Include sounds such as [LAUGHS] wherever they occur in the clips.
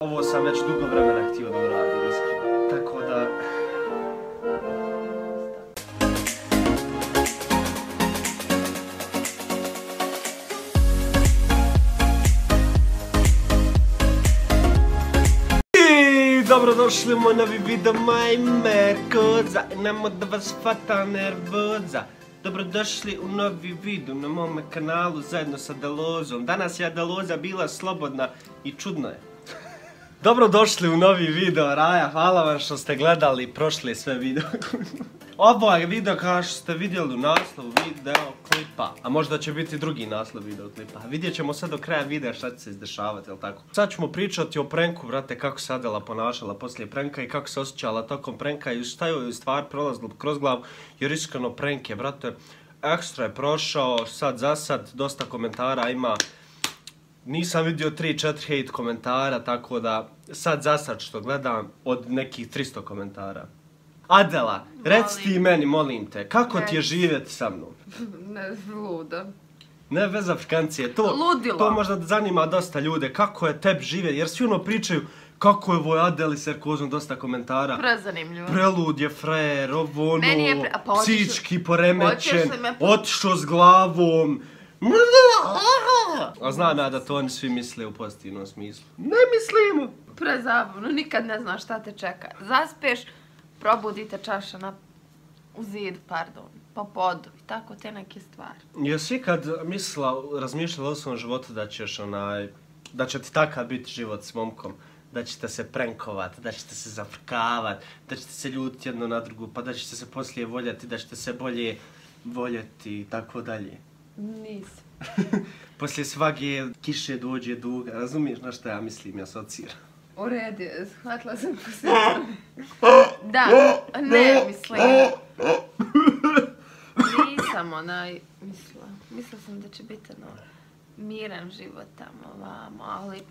Ovo sam već dugo vremena htio da uradim, iskreno. Tako da... I Dobrodošli u moj novi video, maj Merkoza, nemo da vas fata nervoza. Dobrodošli u novi video na mome kanalu zajedno sa Dalozom. Danas je Daloza bila slobodna i čudna je. Dobrodošli u novi video, Raja, hvala vam što ste gledali prošli sve video. [LAUGHS] Ovo je video kao što ste vidjeli u naslovu video klipa, a možda će biti drugi naslov video klipa. Vidjet ćemo sad do kraja videa šta će se izdešavati, jel tako? Sad ćemo pričati o pranku, brate, kako se Adela ponašala poslije pranka i kako se osjećala tokom pranka i šta joj stvar prolazilo kroz glavu, jer iskreno prank je, brate, ekstra je prošao, sad za sad, dosta komentara ima, nisam vidio 3-4 hate komentara, tako da sad za sad što gledam od nekih 300 komentara. Adela, reci ti meni, molim te, kako ti je živjeti sa mnom? [LAUGHS] Ne, luda. Ne bez Afrikancije, to, Ludilo. to možda zanima dosta ljude, kako je tebi živjeti, jer svi ono pričaju kako je ovoj Adeli Serkozom dosta komentara. Prezanimljivo. Prelud je frajer, ovo ono, Meni je pre- pa psički poremećen, po- otišao s glavom. A znam ja da to oni svi misle u pozitivnom smislu. Ne mislimo. Prezabavno, nikad ne znaš šta te čeka. Zaspeš, probudite čaša na... u zid, pardon, po podu i tako te neke stvari. Jesi ikad mislila, razmišljala o svom životu da ćeš onaj, da će ti takav biti život s momkom? Da ćete se prankovat, da ćete se zafrkavat, da ćete se ljutiti jedno na drugu, pa da ćete se poslije voljeti, da ćete se bolje voljeti i tako dalje. Nisam. [LAUGHS] Poslije svake kiše dođe duga, razumiješ na što ja mislim, ja sociram. U redu shvatila sam [LAUGHS] se... Da, ne, mislim. Nisam onaj, mislila. Mislila sam da će biti ono, miran život tamo, vamo, ali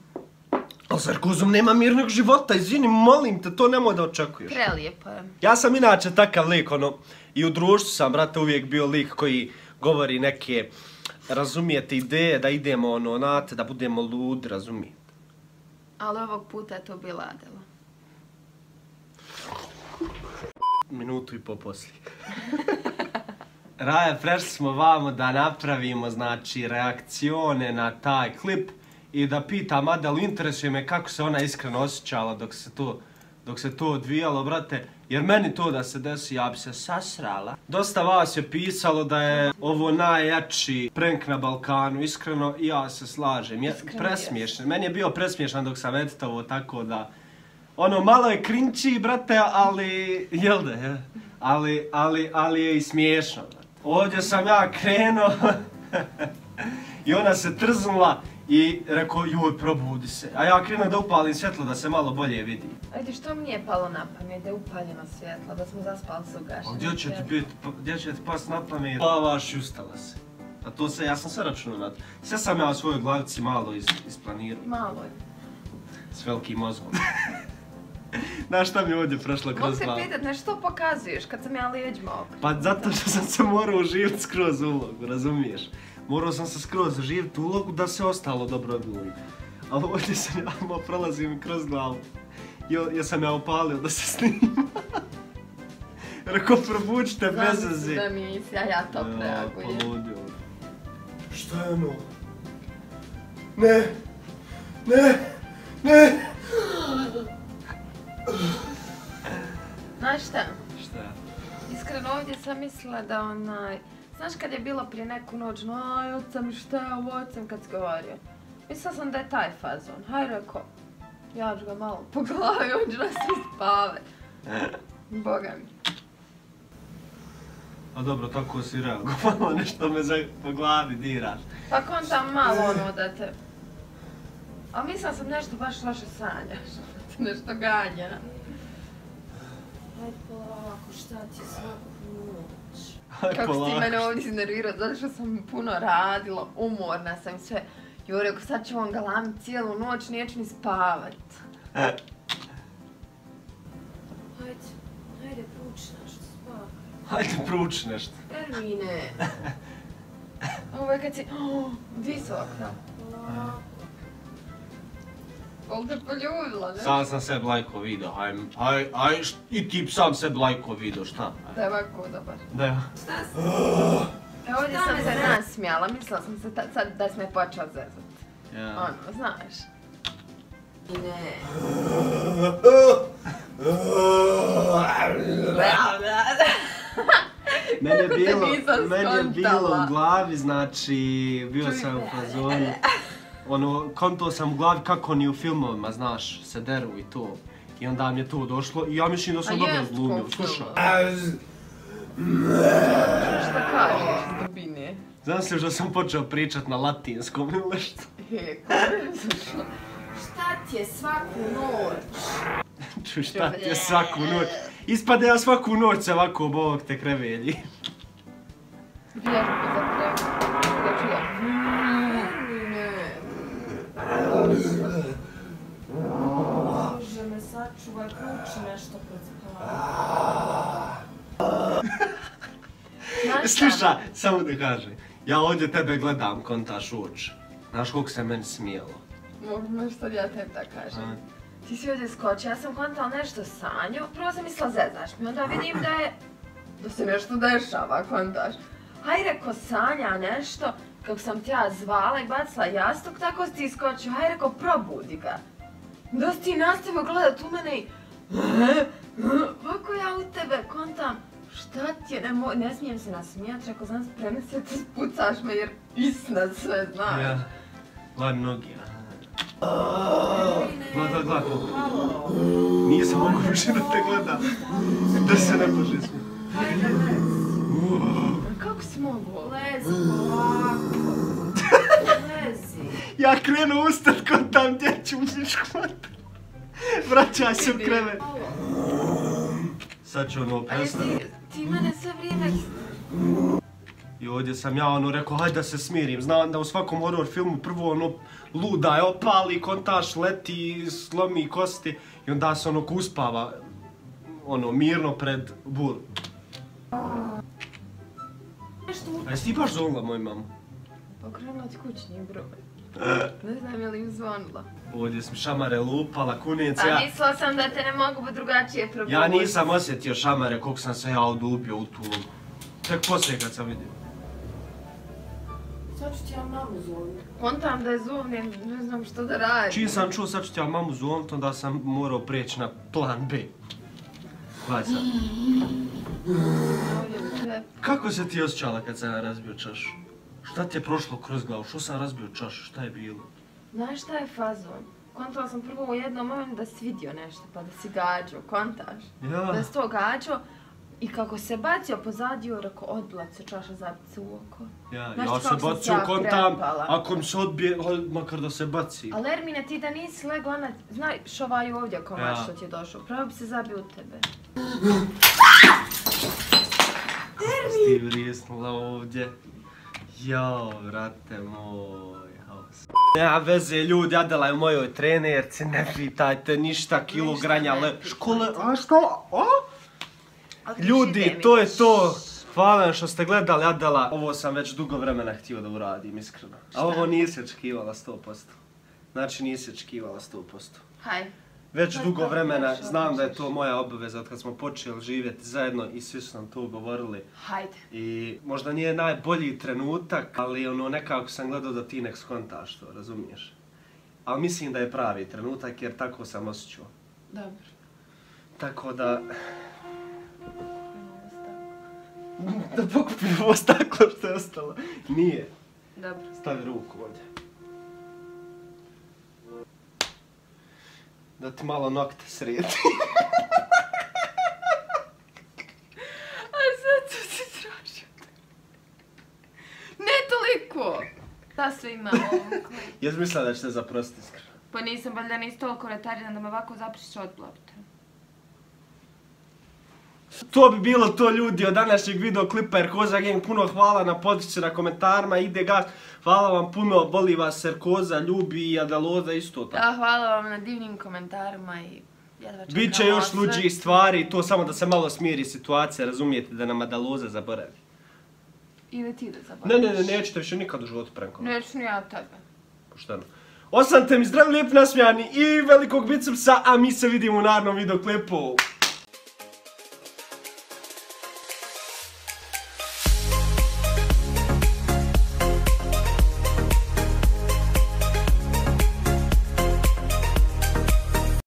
Ali Sarkozom nema mirnog života, izvini, molim te, to nemoj da očekuješ. prelijepo je. Ja sam inače takav lik, ono, i u društvu sam, brate, uvijek bio lik koji govori neke, razumijete, ideje da idemo, ono, nate, da budemo ludi, razumijete. Ali ovog puta je to bila Adela. Minutu i po poslije. [LAUGHS] Raja, prešli smo vamo da napravimo, znači, reakcione na taj klip i da pitam Adelu, interesuje me kako se ona iskreno osjećala dok se to dok se to odvijalo, brate, jer meni to da se desi, ja bi se sasrala. Dosta vas je pisalo da je ovo najjači prank na Balkanu, iskreno, ja se slažem. Je, presmiješan. Meni je bio presmiješan dok sam editovo, tako da... Ono, malo je krinči, brate, ali, jel da je? Ali, ali, ali je i smiješno, brate. Ovdje sam ja krenuo [LAUGHS] i ona se trznula i rekao, joj, probudi se. A ja krenuo da upalim svjetlo da se malo bolje vidi. Ajde, što mi nije palo na pamet da je upaljeno svjetlo, da smo zaspali sa A ugašenim gdje će ti biti, gdje će ti pas na pamet? Spavaš i ustala se. A to se, ja sam sve računao na to. Sve sam ja u svojoj glavici malo is, isplanirao. Malo je. S velikim mozgom. [LAUGHS] Znaš šta mi je ovdje prošlo Mogu kroz se glavu? pitat nešto pokazuješ kad sam ja lijeđima okrenuta? Pa zato što sam se morao uživiti skroz ulogu, razumiješ? Morao sam se skroz uživiti u ulogu da se ostalo dobro odgovorim. Ali ovdje sam ja malo prolazio mi kroz glavu. Jo, ja sam ja opalio da se snima. [LAUGHS] Rekao, probučite bez Znam veze. da mi nisi, a ja top Ja, reagujem. poludio. Šta je ono? Ne! Ne! Ne! Znaš šta? Šta? Iskreno ovdje sam mislila da onaj... Znaš kad je bilo prije neku noć, no aj ocam šta je ovo ocam kad si govorio. Mislila sam da je taj fazon. Haj reko, ja ću ga malo po glavi, on će nas svi spavat. Boga mi. A dobro, tako si reagovao, [LAUGHS] nešto me za, po glavi diraš. Pa kon tam malo ono da te... A mislila sam nešto baš loše sanjaš. [LAUGHS] Da te nešto ganja. Ajde polako, šta ti svaku noć? Kako si mene ovdje iznervirao, zato što sam puno radila, umorna sam i sve. Jo, rekao, sad ću on galamit cijelu noć, neću ni spavat. Ajde, ajde, pruči nešto, spavaj. Hajde, pruči nešto. Ermine. [LAUGHS] Ovo je kad si... [GASPS] Oh, visok, da. Polako. Bol te poljubila, ne? Sam sam sebi lajko video, haj, haj, haj, št- i ti sam sebi lajko video, šta? Da je ovako dobar. Da, ja. E, ovdje sam se nasmijala, mislila sam se sad da si me počela zezat. ja. Ono, znaš. Ne. Meni je bilo, meni je bilo u glavi, znači, bio sam u ne. fazonu. Ono, konto sam u glavi kako oni u filmovima, znaš, se deru i to. I onda mi je to došlo i ja mislim da sam A dobro glumio, ko slušaj. Šta kažeš iz dubine? Znaš li što sam počeo pričat na latinskom ili nešto? He, Šta ti je svaku noć? Čuj, šta ti je svaku noć? Ispade ja svaku noć se ovako bog te krevelji. Vježbu za preko. Da čujem. Bože me sačuvaj, kući nešto pred spavanje. Slušaj, samo da kažem. Ja ovdje tebe gledam kontaš u oči. Znaš koliko se meni smijelo. Me što ja tebi da kažem. A? Ti si ovdje skočio, ja sam kontala nešto sanju, prvo sam mislila zezaš mi, onda vidim da je, da se nešto dešava, kontaš. Haj reko sanja nešto, kako sam te ja zvala i bacila jastuk, tako si ti skočio, haj reko probudi ga. Da si ti nastavio gledat u mene i... Ovako ja u tebe kontam, šta ti je, ne, mo- ne smijem se nasmijat, reko znam spremni se ti spucaš me jer isna sve, znaš. Ja. Gledam nogi, aha. Gleda, gleda. Nisam mogu više da te gledam. Da se ne može. Hajde, lezi. Kako si mogu? Lezi polako. Lezi. Ja krenu ustat kod tam djeću u škvat. Vraćaj se u krevet. Sad ću ono prestati. ti, ti mene sve vrijeme... I ovdje sam ja ono rekao, hajde da se smirim. Znam da u svakom horror filmu prvo ono luda je opali, kontaš leti, slomi kosti i onda se ono ko uspava ono mirno pred bur. Nešto A jesi ti baš zvonila moju mamu? Pokrenula ti kućni broj. Ne znam je li im zvonila. Ovdje sam šamare lupala, kunice, A ja, mislila sam da te ne mogu drugačije probuditi. ja nisam osjetio šamare koliko sam se ja odubio u tu lupu. Tek poslije kad sam vidio. Sad ću ti ja mamu zovem. Kontam da je zovnem, ne znam što da radim. Čim sam čuo sad ću ti ja mamu zvonit, onda sam morao prijeći na plan B. Gledaj sad. Kako se ti osjećala kad sam ja razbio čašu? Šta ti je prošlo kroz glavu? Što sam razbio čašu? Šta je bilo? Znaš šta je fazon? Kontala sam prvo u jednom momentu da si vidio nešto, pa da si gađao, kontaš? Da Ja, si to gađao i kako se bacio pozadio, rekao, odbila se čaša zabice u oko. ja, Znaš ja se bacio kontam, ako mi se odbije, makar da se baci. Ali Ermine, ti da nisi legla, ona, znaš ovaj ovdje komad Ja. što ti je došao, pravo bi se zabio u tebe. Ti vrisnula ovdje. Jao, vrate moj. haos. Nema veze, ljudi, Adela je u mojoj trenerci, ne pitajte ništa, kilogranja, ne le... Škole, a što? A? Ljudi, to je to. Hvala što ste gledali Adela. Ovo sam već dugo vremena htio da uradim, iskreno. A ovo nisi očekivala 100%. Znači nisi očekivala 100%. Haj. Već dugo vremena znam da je to moja obaveza od kad smo počeli živjeti zajedno i svi su nam to govorili. Hajde. I možda nije najbolji trenutak, ali ono nekako sam gledao da ti nek skontaš to, razumiješ? Ali mislim da je pravi trenutak jer tako sam osjećao. Dobro. Tako da... Da pokupim ovo staklo što je ostalo. Nije. Dobro. Stavi ruku ovdje. Da ti malo nokte sredi. [LAUGHS] A ću si tražio. Ne toliko! Da sve ima ovako. Jesi mislila da će te zaprostiti iskreno? Pa nisam valjda nisi toliko retardan da me ovako zapriš od blopte. To bi bilo to ljudi od današnjeg videoklipa jer Koza Gang puno hvala na podršci na komentarima, ide gas, hvala vam puno, boli vas jer Koza ljubi i Adaloza isto tako. Da, hvala vam na divnim komentarima i jedva čekam Biće još luđih stvari, to samo da se malo smiri situacija, razumijete, da nam Adaloza zaboravi. Ili ti da Ne, zaboraviš. ne, ne, nećete više nikad u životu prankovati. Neću ni ja tebe. Pošteno. Ostanite mi zdravi, lijep, nasmijani i velikog bicepsa, a mi se vidimo u narednom videoklipu.